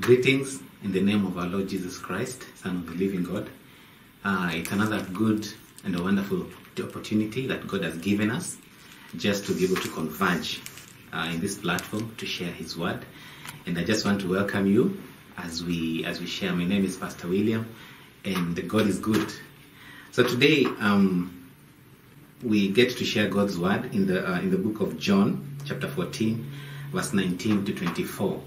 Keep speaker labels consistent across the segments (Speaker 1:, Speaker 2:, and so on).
Speaker 1: Greetings in the name of our Lord Jesus Christ, Son of the living God. Uh, it's another good and a wonderful opportunity that God has given us just to be able to converge uh, in this platform to share His word. And I just want to welcome you as we as we share. My name is Pastor William, and the God is good. So today um, we get to share God's word in the uh, in the book of John, chapter 14, verse 19 to 24.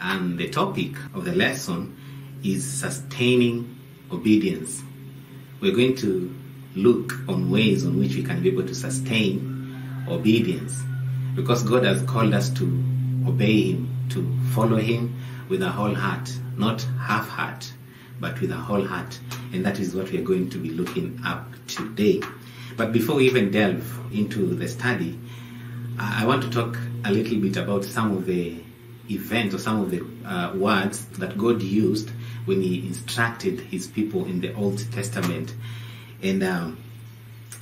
Speaker 1: And the topic of the lesson is sustaining obedience. We're going to look on ways on which we can be able to sustain obedience because God has called us to obey Him, to follow Him with a whole heart, not half heart, but with a whole heart. And that is what we are going to be looking up today. But before we even delve into the study, I want to talk a little bit about some of the events or some of the uh, words that God used when He instructed His people in the Old Testament. And um,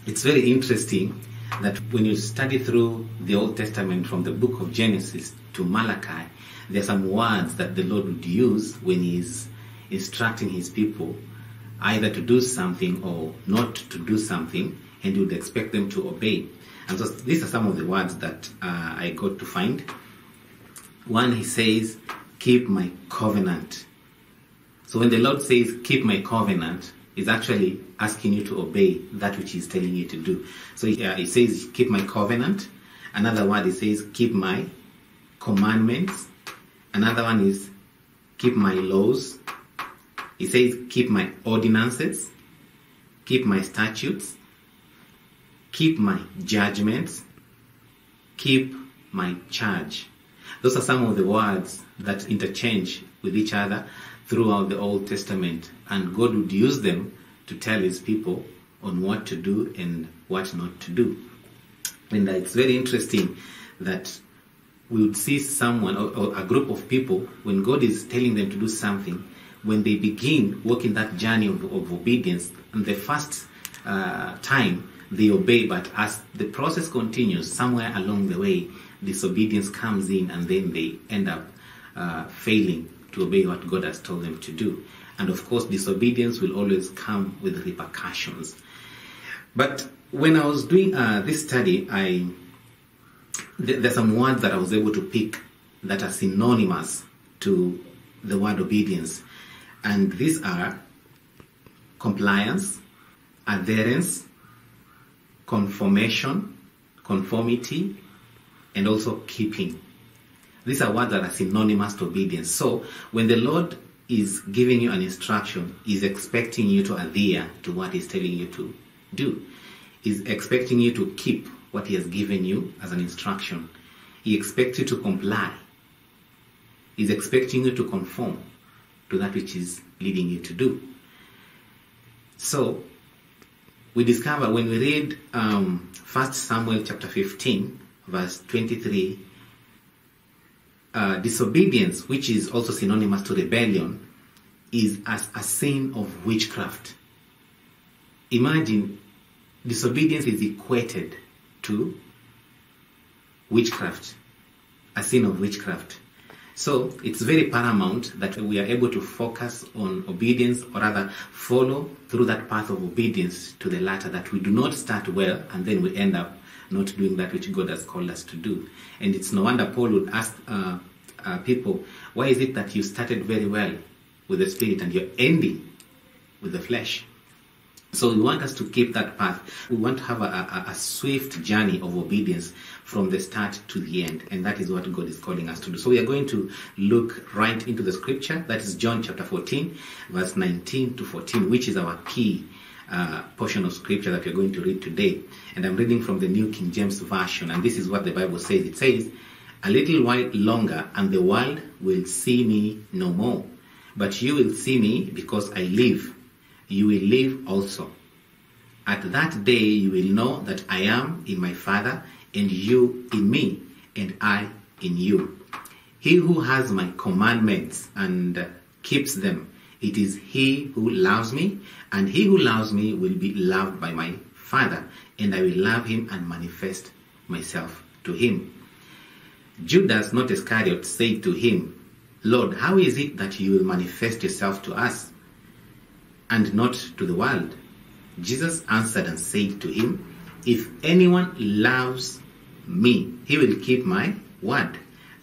Speaker 1: it's very interesting that when you study through the Old Testament from the book of Genesis to Malachi, there are some words that the Lord would use when He's instructing His people either to do something or not to do something, and He would expect them to obey. And so these are some of the words that uh, I got to find. One, he says, keep my covenant. So when the Lord says, keep my covenant, he's actually asking you to obey that which he's telling you to do. So uh, he says, keep my covenant. Another word, he says, keep my commandments. Another one is, keep my laws. He says, keep my ordinances. Keep my statutes. Keep my judgments. Keep my charge. Those are some of the words that interchange with each other throughout the Old Testament, and God would use them to tell His people on what to do and what not to do. And it's very interesting that we would see someone or, a group of people when God is telling them to do something, when they begin walking that journey of, of obedience, and the first uh, time they obey, but as the process continues, somewhere along the way, disobedience comes in and then they end up uh, failing to obey what God has told them to do. And of course, disobedience will always come with repercussions. But when I was doing uh, this study, I th- there's some words that I was able to pick that are synonymous to the word obedience, and these are compliance, adherence, conformation, conformity, and also keeping. These are words that are synonymous to obedience. So when the Lord is giving you an instruction, He's expecting you to adhere to what He's telling you to do. He's expecting you to keep what He has given you as an instruction. He expects you to comply. He's expecting you to conform to that which is leading you to do. So we discover when we read um, 1 Samuel chapter 15, verse 23, uh, disobedience, which is also synonymous to rebellion, is as a sin of witchcraft. Imagine disobedience is equated to witchcraft, a sin of witchcraft. So it's very paramount that we are able to focus on obedience or rather follow through that path of obedience to the latter, that we do not start well and then we end up not doing that which God has called us to do. And it's no wonder Paul would ask uh, uh, people, why is it that you started very well with the Spirit and you're ending with the flesh? So we want us to keep that path. We want to have a, a, a, swift journey of obedience from the start to the end. And that is what God is calling us to do. So we are going to look right into the scripture. That is John chapter 14, verse 19 to 14, which is our key uh, portion of scripture that we're going to read today. And I'm reading from the New King James Version. And this is what the Bible says. It says, A little while longer, and the world will see me no more. But you will see me because I live. You will live also. At that day you will know that I am in my Father, and you in me, and I in you. He who has my commandments and keeps them, it is he who loves me, and he who loves me will be loved by my Father, and I will love him and manifest myself to him. Judas, not Iscariot, said to him, Lord, how is it that you will manifest yourself to us and not to the world? Jesus answered and said to him, If anyone loves me, he will keep my word,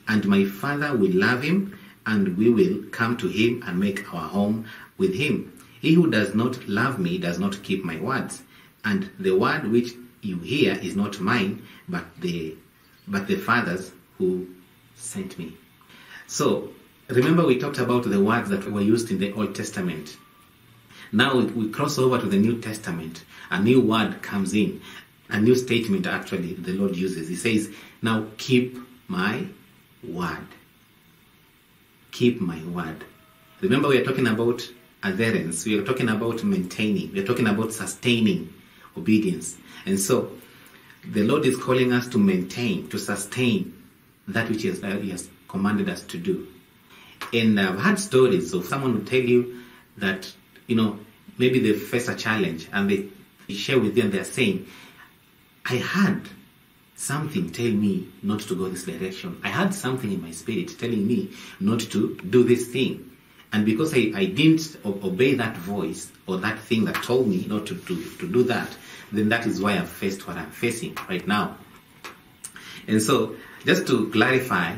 Speaker 1: and my Father will love him, and we will come to him and make our home with him. He who does not love me does not keep my words, and the word which you hear is not mine, but the but the Father's who sent me. So remember we talked about the words that were used in the Old Testament. Now we, cross over to the New Testament. A new word comes in. A new statement actually the Lord uses. He says, Now keep my word. Keep my word. Remember, we are talking about adherence. We are talking about maintaining. We are talking about sustaining obedience. And so, the Lord is calling us to maintain, to sustain that which he has, uh, he has commanded us to do. And I've had stories of someone who tell you that, you know, maybe they face a challenge and they share with and they're saying, I had something tell me not to go this direction. I had something in my spirit telling me not to do this thing. And because I, I didn't obey that voice or that thing that told me not to, to, to do that, then that is why I've faced what I'm facing right now. And so, just to clarify,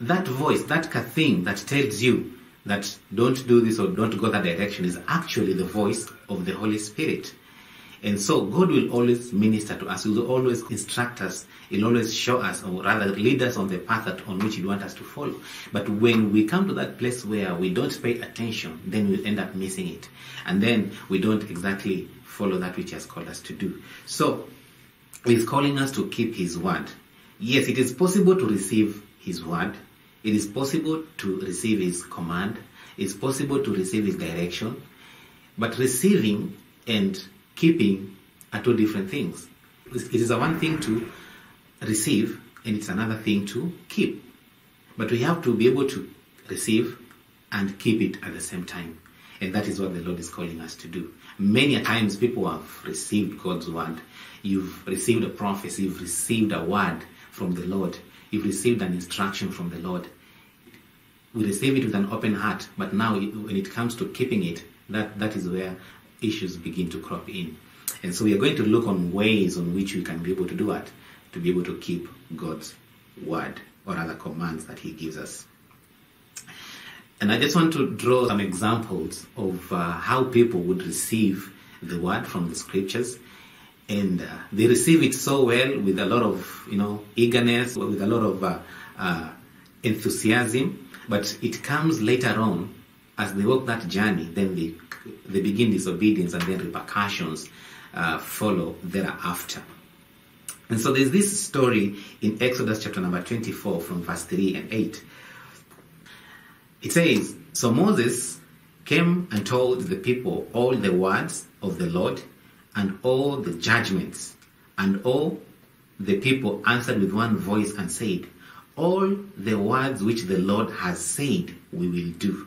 Speaker 1: that voice, that thing that tells you that don't do this or don't go that direction is actually the voice of the Holy Spirit. And so God will always minister to us. He will always instruct us. He'll always show us, or rather lead us on the path that, on which He wants us to follow. But when we come to that place where we don't pay attention, then we end up missing it. And then we don't exactly follow that which He has called us to do. So He's calling us to keep His word. Yes, it is possible to receive His word. It is possible to receive His command. It's possible to receive His direction. But receiving and keeping are two different things. It is a one thing to receive and it's another thing to keep. But we have to be able to receive and keep it at the same time. And that is what the Lord is calling us to do. Many a times people have received God's word. You've received a prophecy, you've received a word from the Lord, you've received an instruction from the Lord. We receive it with an open heart, but now when it comes to keeping it, that, that is where issues begin to crop in. And so we are going to look on ways on which we can be able to do that, to be able to keep God's word or other commands that He gives us. And I just want to draw some examples of uh, how people would receive the word from the scriptures. And uh, they receive it so well with a lot of, you know, eagerness, with a lot of uh, uh enthusiasm. But it comes later on as they walk that journey, then they, they begin disobedience and then repercussions uh, follow thereafter. And so there's this story in Exodus chapter number 24 from verse 3 and 8. It says, So Moses came and told the people all the words of the Lord and all the judgments. And all the people answered with one voice and said, All the words which the Lord has said we will do.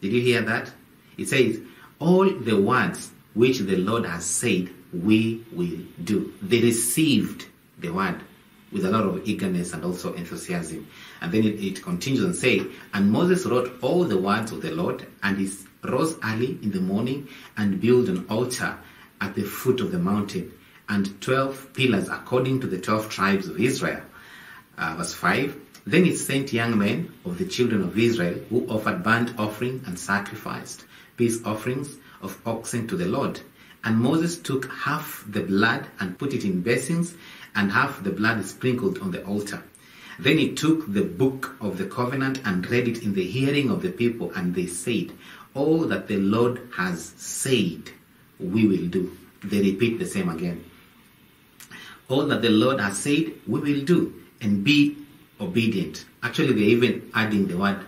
Speaker 1: Did you hear that? It says, All the words which the Lord has said we will do. They received the word with a lot of eagerness and also enthusiasm. And then it, it continues and say, And Moses wrote all the words of the Lord, and he rose early in the morning and built an altar at the foot of the mountain, and twelve pillars according to the twelve tribes of Israel. Uh, verse 5 Then it sent young men of the children of Israel who offered burnt offering and sacrificed peace offerings of oxen to the Lord. And Moses took half the blood and put it in basins, and half the blood sprinkled on the altar. Then he took the book of the covenant and read it in the hearing of the people, and they said, All that the Lord has said, we will do. They repeat the same again. All that the Lord has said, we will do, and be obedient. Actually, they're even adding the word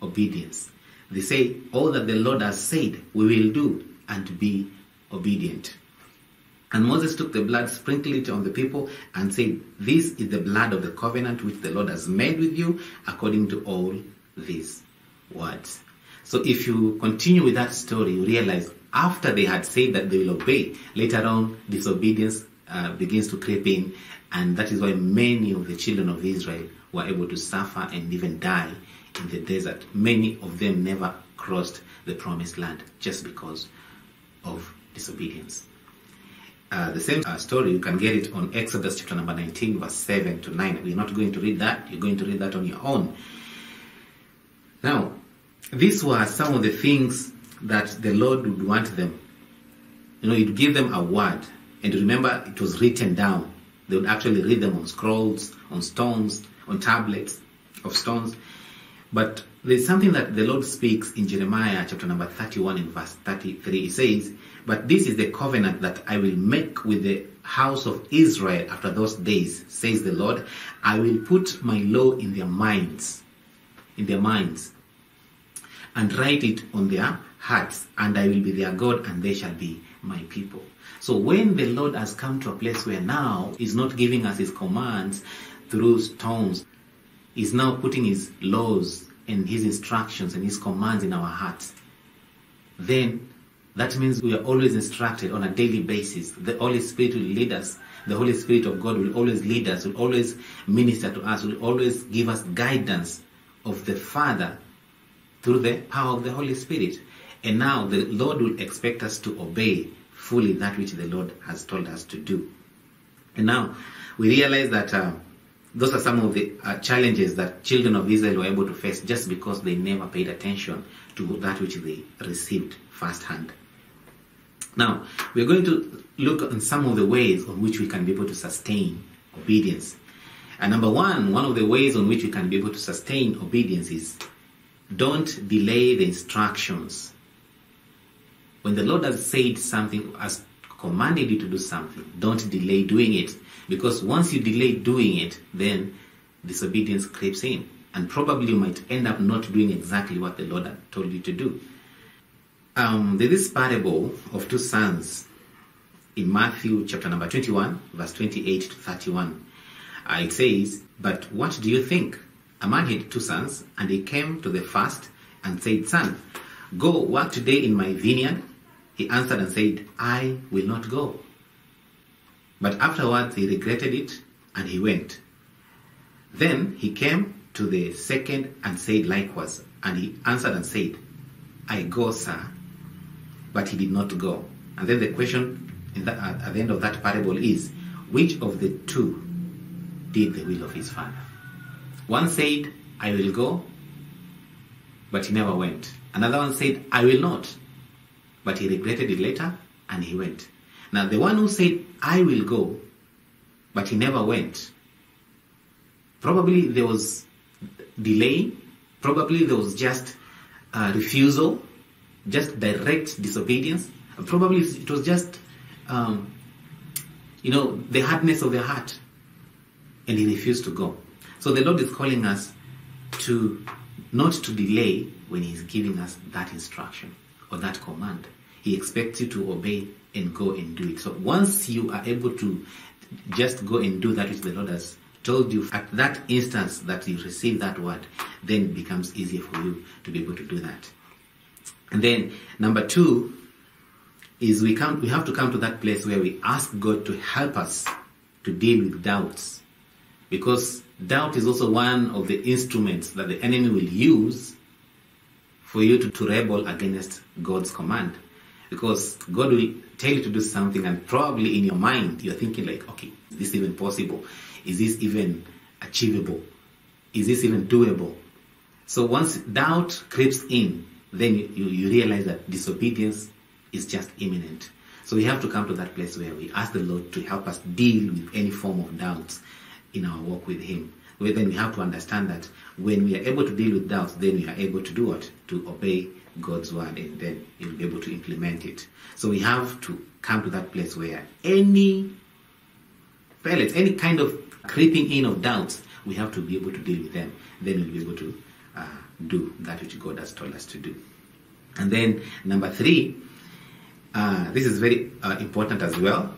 Speaker 1: obedience. They say, All that the Lord has said, we will do, and be obedient. And Moses took the blood, sprinkled it on the people, and said, This is the blood of the covenant which the Lord has made with you, according to all these words. So if you continue with that story, you realize after they had said that they will obey, later on disobedience uh, begins to creep in, and that is why many of the children of Israel were able to suffer and even die in the desert. Many of them never crossed the promised land just because of disobedience. Uh, the same uh, story, you can get it on Exodus chapter number 19, verse 7 to 9. We're not going to read that, you're going to read that on your own. Now, these were some of the things that the Lord would want them. You know, He'd give them a word, and remember, it was written down. They would actually read them on scrolls, on stones, on tablets of stones. But there's something that the Lord speaks in Jeremiah chapter number 31 and verse 33. He says, But this is the covenant that I will make with the house of Israel after those days, says the Lord. I will put my law in their minds, in their minds, and write it on their hearts, and I will be their God, and they shall be my people. So when the Lord has come to a place where now He's not giving us His commands through stones, He's now putting His laws and His instructions and His commands in our hearts, then that means we are always instructed on a daily basis. The Holy Spirit will lead us. The Holy Spirit of God will always lead us, will always minister to us, will always give us guidance of the Father through the power of the Holy Spirit. And now the Lord will expect us to obey fully that which the Lord has told us to do. And now we realize that uh, those are some of the uh, challenges that children of Israel were able to face just because they never paid attention to that which they received firsthand. Now, we're going to look on some of the ways on which we can be able to sustain obedience. And number one, one of the ways on which we can be able to sustain obedience is don't delay the instructions. When the Lord has said something, has commanded you to do something, don't delay doing it. Because once you delay doing it, then disobedience creeps in. And probably you might end up not doing exactly what the Lord had told you to do. Um, there is this parable of two sons in Matthew chapter number 21, verse 28 to 31. Uh, it says, But what do you think? A man had two sons, and he came to the first and said, Son, go work today in my vineyard. He answered and said, I will not go. But afterwards he regretted it, and he went. Then he came to the second and said likewise, and he answered and said, I go, sir. But he did not go. And then the question that, at the end of that parable is, which of the two did the will of his father? One said, I will go, but he never went. Another one said, I will not, but he regretted it later and he went. Now, the one who said, I will go, but he never went, probably there was delay, probably there was just uh, refusal, just direct disobedience, probably it was just, um, you know, the hardness of their heart, and he refused to go. So the Lord is calling us to not to delay when He's giving us that instruction or that command. He expects you to obey and go and do it. So once you are able to just go and do that which the Lord has told you at that instance that you receive that word, then it becomes easier for you to be able to do that. And then number two is we come we have to come to that place where we ask God to help us to deal with doubts. Because doubt is also one of the instruments that the enemy will use for you to, to rebel against God's command. Because God will tell you to do something and probably in your mind you're thinking like, okay, is this even possible? Is this even achievable? Is this even doable? So once doubt creeps in, then you, you, you realize that disobedience is just imminent. So we have to come to that place where we ask the Lord to help us deal with any form of doubts in our walk with Him. Then we have to understand that when we are able to deal with doubts, then we are able to do what? To obey God's word and then you'll be able to implement it. So we have to come to that place where any pellets, any kind of creeping in of doubts, we have to be able to deal with them. Then we'll be able to uh, do that which God has told us to do. And then number three, uh, this is very uh, important as well.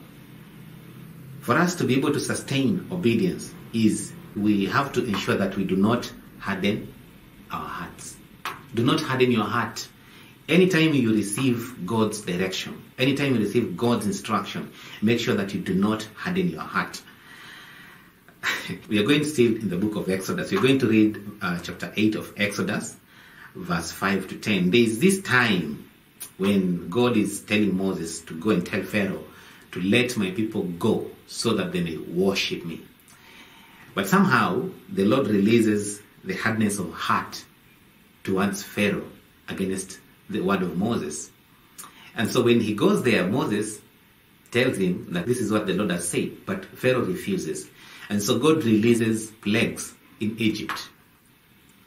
Speaker 1: For us to be able to sustain obedience is we have to ensure that we do not harden our hearts. Do not harden your heart. Anytime you receive God's direction, anytime you receive God's instruction, make sure that you do not harden your heart. we are going still in the book of Exodus. We're going to read uh, chapter 8 of Exodus, verse 5 to 10. There is this time when God is telling Moses to go and tell Pharaoh to let my people go so that they may worship me. But somehow the Lord releases the hardness of heart towards Pharaoh against the word of Moses. And so when he goes there, Moses tells him that this is what the Lord has said, but Pharaoh refuses. And so God releases plagues in Egypt.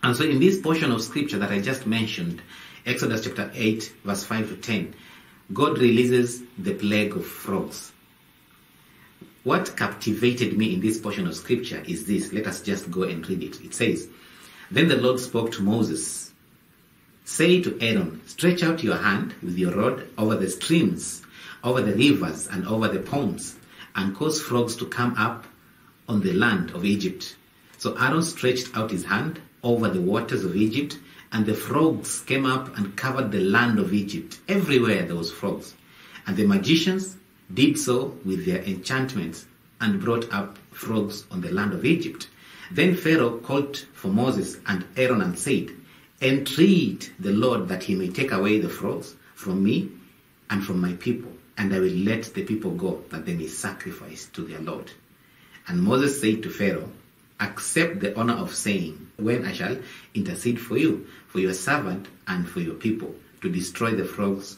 Speaker 1: And so in this portion of scripture that I just mentioned, Exodus chapter 8, verse 5 to 10, God releases the plague of frogs. What captivated me in this portion of scripture is this. Let us just go and read it. It says, Then the Lord spoke to Moses, Say to Aaron, Stretch out your hand with your rod over the streams, over the rivers, and over the ponds, and cause frogs to come up on the land of Egypt. So Aaron stretched out his hand over the waters of Egypt, and the frogs came up and covered the land of Egypt. Everywhere there was frogs. And the magicians did so with their enchantments and brought up frogs on the land of Egypt. Then Pharaoh called for Moses and Aaron and said, Entreat the Lord that he may take away the frogs from me and from my people, and I will let the people go that they may sacrifice to their Lord. And Moses said to Pharaoh, Accept the honor of saying, When I shall intercede for you, for your servant, and for your people, to destroy the frogs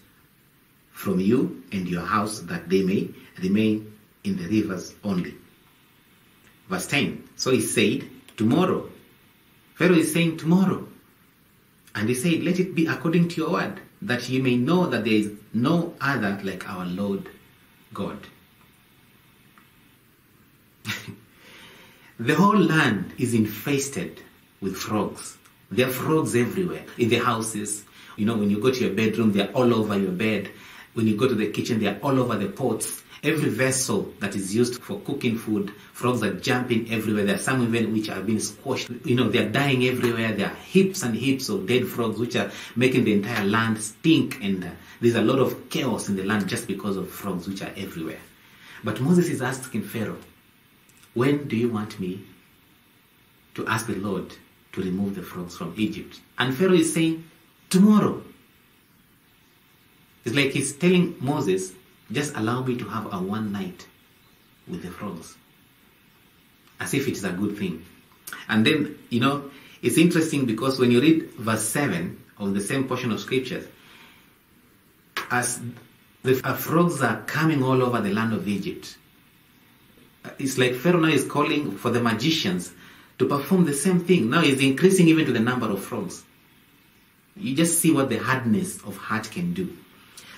Speaker 1: from you and your house, that they may remain in the rivers only. Verse 10 So he said, Tomorrow. Pharaoh is saying, Tomorrow. And he said, Let it be according to your word, that ye may know that there is no other like our Lord God. the whole land is infested with frogs. There are frogs everywhere, in the houses. You know, when you go to your bedroom, they're all over your bed. When you go to the kitchen, they're all over the pots. Every vessel that is used for cooking food, frogs are jumping everywhere. There are some even which have been squashed. You know, they're dying everywhere. There are heaps and heaps of dead frogs which are making the entire land stink. And uh, there's a lot of chaos in the land just because of frogs which are everywhere. But Moses is asking Pharaoh, when do you want me to ask the Lord to remove the frogs from Egypt? And Pharaoh is saying, tomorrow. It's like he's telling Moses, just allow me to have a one night with the frogs. As if it's a good thing. And then, you know, it's interesting because when you read verse 7 of the same portion of scriptures, as the uh, frogs are coming all over the land of Egypt, uh, it's like Pharaoh now is calling for the magicians to perform the same thing. Now he's increasing even to the number of frogs. You just see what the hardness of heart can do.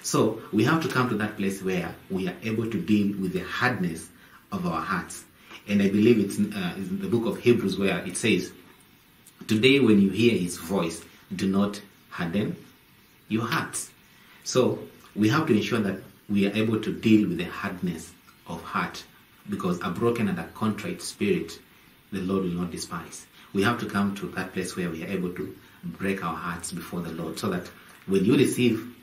Speaker 1: So we have to come to that place where we are able to deal with the hardness of our hearts. And I believe it's uh, in the book of Hebrews where it says, Today when you hear his voice, do not harden your hearts. So we have to ensure that we are able to deal with the hardness of heart because a broken and a contrite spirit the Lord will not despise. We have to come to that place where we are able to break our hearts before the Lord so that when you receive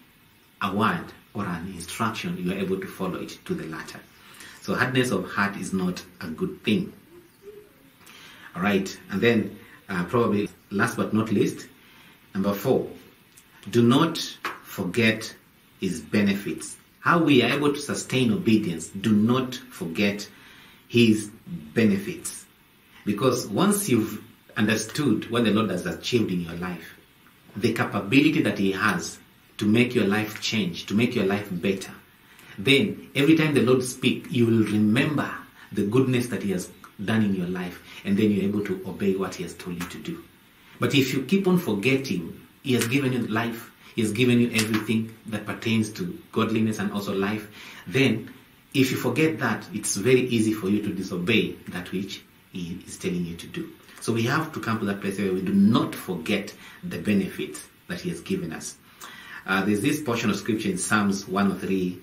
Speaker 1: a word or an instruction, you are able to follow it to the latter. So hardness of heart is not a good thing. All right, and then uh, probably last but not least, number four, do not forget his benefits. How we are able to sustain obedience, do not forget his benefits. Because once you've understood what the Lord has achieved in your life, the capability that he has to make your life change, to make your life better, then every time the Lord speaks, you will remember the goodness that he has done in your life, and then you're able to obey what he has told you to do. But if you keep on forgetting, he has given you life, he has given you everything that pertains to godliness and also life, then if you forget that, it's very easy for you to disobey that which he is telling you to do. So we have to come to that place where we do not forget the benefits that he has given us. Uh, there's this portion of scripture in Psalms 103.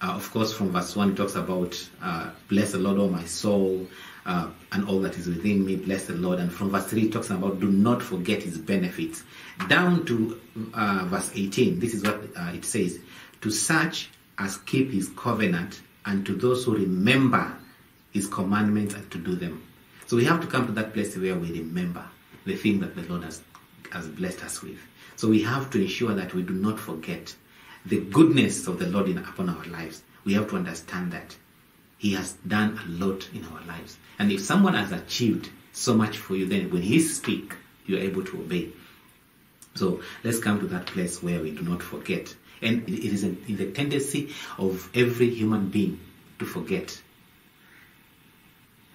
Speaker 1: Uh, of course, from verse 1, it talks about, uh, bless the Lord, O my soul, uh, and all that is within me, bless the Lord. And from verse 3, it talks about, do not forget his benefits. Down to uh, verse 18, this is what uh, it says, to such as keep his covenant, and to those who remember his commandments and to do them. So we have to come to that place where we remember the thing that the Lord has, has blessed us with. So we have to ensure that we do not forget the goodness of the Lord in, upon our lives. We have to understand that He has done a lot in our lives. And if someone has achieved so much for you, then when He speaks, you are able to obey. So let's come to that place where we do not forget. And it is in the tendency of every human being to forget.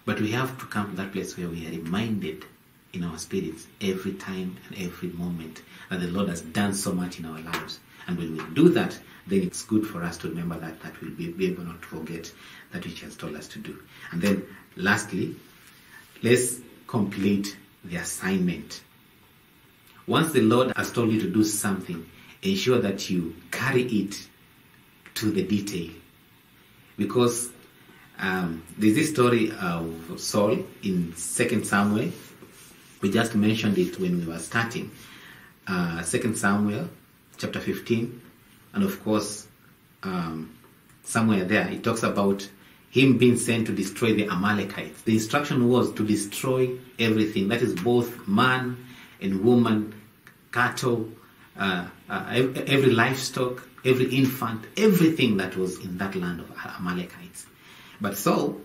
Speaker 1: But we have to come to that place where we are reminded in our spirits every time and every moment that the Lord has done so much in our lives. And when we do that, then it's good for us to remember that, that we'll be, able not to forget that which He has told us to do. And then lastly, let's complete the assignment. Once the Lord has told you to do something, ensure that you carry it to the detail. Because um, there's this story of Saul in Second Samuel. We just mentioned it when we were starting. Uh, Second Samuel, chapter 15, and of course, um, somewhere there it talks about him being sent to destroy the Amalekites. The instruction was to destroy everything. That is both man and woman, cattle, uh, uh, every livestock, every infant, everything that was in that land of Amalekites. But Saul,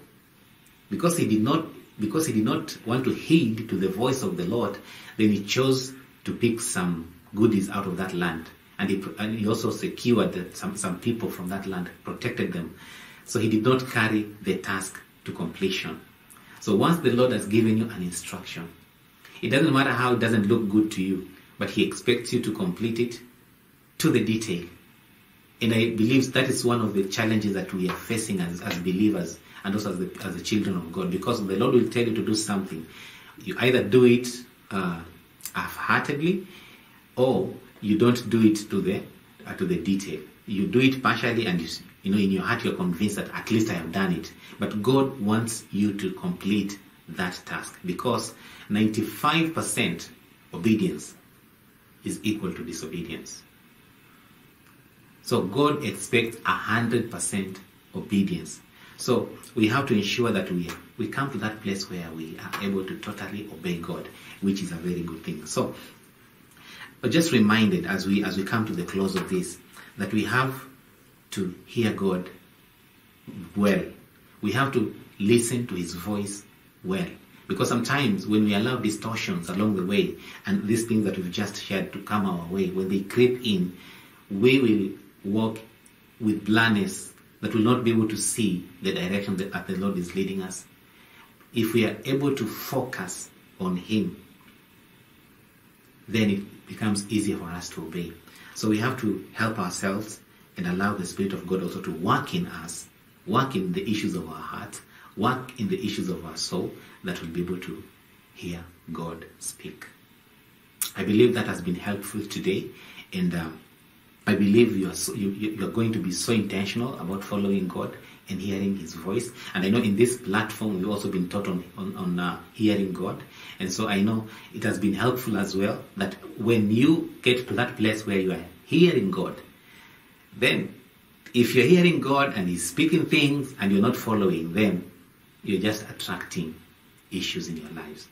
Speaker 1: because he did not, because he did not want to heed to the voice of the Lord, then he chose to pick some goodies out of that land, and he, and he also secured some some people from that land, protected them. So he did not carry the task to completion. So once the Lord has given you an instruction, it doesn't matter how it doesn't look good to you, but He expects you to complete it to the detail. And I believe that is one of the challenges that we are facing as, as believers and also as the, as the children of God, because the Lord will tell you to do something. You either do it uh, half-heartedly, or you don't do it to the uh, to the detail. You do it partially, and you, you know in your heart you're convinced that at least I have done it. But God wants you to complete that task because 95% obedience is equal to disobedience. So God expects 100% obedience. So we have to ensure that we we come to that place where we are able to totally obey God, which is a very good thing. So just reminded as we as we come to the close of this that we have to hear God well. We have to listen to his voice well. Because sometimes when we allow distortions along the way and these things that we've just shared to come our way, when they creep in, we will walk with blindness that will not be able to see the direction that the Lord is leading us. If we are able to focus on Him, then it becomes easier for us to obey. So we have to help ourselves and allow the Spirit of God also to work in us, work in the issues of our heart, work in the issues of our soul that will be able to hear God speak. I believe that has been helpful today, and um, I believe you are so, you, you are going to be so intentional about following God and hearing His voice. And I know in this platform we've also been taught on on, on uh, hearing God, and so I know it has been helpful as well. That when you get to that place where you are hearing God, then if you're hearing God and He's speaking things and you're not following, them, you're just attracting issues in your lives.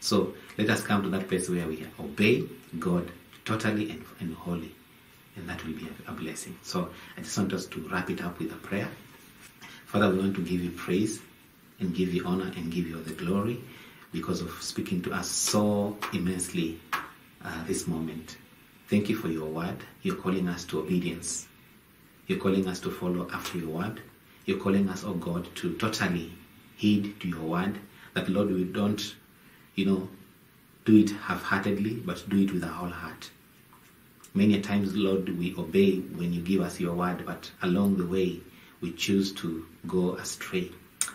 Speaker 1: So let us come to that place where we obey God totally and, and wholly, and that will be a, blessing. So I just want us to wrap it up with a prayer. Father, we want to give you praise and give you honor and give you all the glory because of speaking to us so immensely uh, this moment. Thank you for your word. You're calling us to obedience. You're calling us to follow after your word. You're calling us, oh God, to totally heed to your word. That, Lord, we don't, you know, do it half-heartedly, but do it with our whole heart. Many times, Lord, we obey when you give us your word, but along the way, we choose to go astray.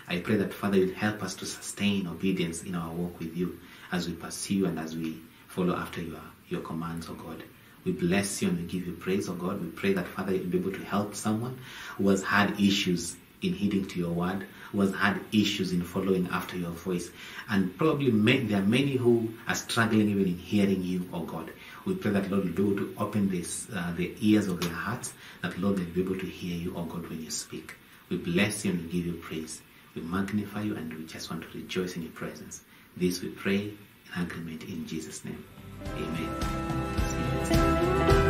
Speaker 1: I pray that, Father, you'll help us to sustain obedience in our walk with you as we pursue and as we follow after your, your commands, oh God. We bless you and we give you praise, oh God. We pray that, Father, you'll be able to help someone who has had issues in heeding to your word, who has had issues in following after your voice. And probably may, there are many who are struggling even in hearing you, oh God. We pray that, Lord, you be able to open this, uh, the ears of their hearts, that, Lord, they'll be able to hear you, oh God, when you speak. We bless you and we give you praise. We magnify you and we just want to rejoice in your presence. This we pray in agreement in Jesus' name. Amen.